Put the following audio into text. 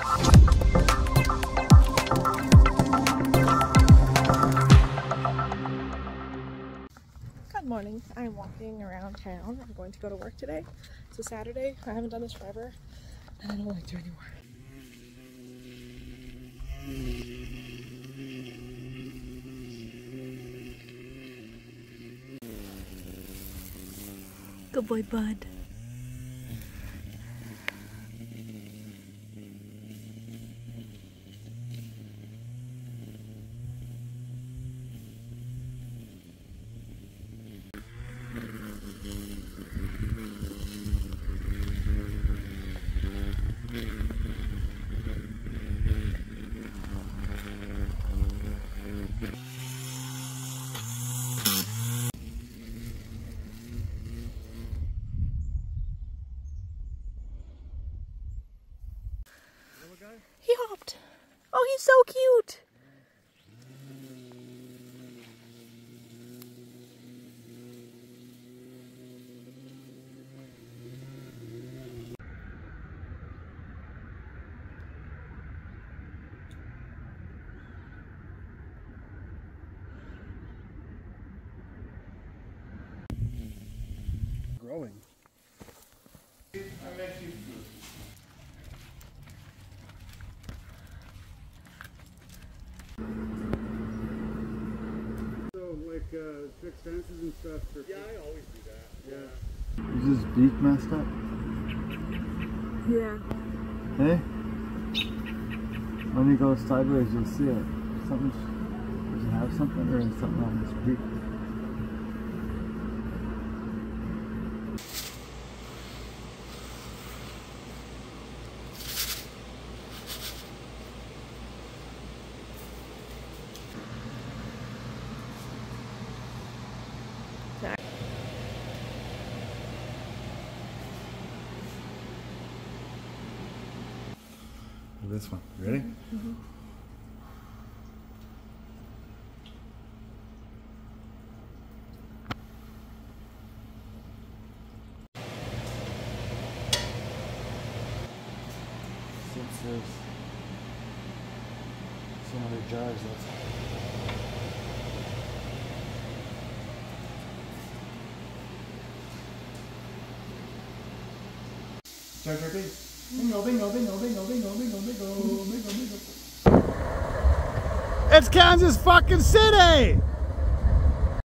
Good morning. I'm walking around town. I'm going to go to work today. It's a Saturday. I haven't done this forever, and I don't like to anymore. Good boy, bud. He hopped. Oh, he's so cute. Growing. So like uh, fix fences and stuff for Yeah, I always do that. Yeah. Is this beak messed up? Yeah. Hey? When you go sideways, you'll see it. Something. Does it have something or is something on this beak? this one. You ready? Mm -hmm. Since there's jars left. Start your. Bingo, bingo, bingo, bingo, bingo, bingo, bingo, bingo, bingo. It's Kansas fucking City!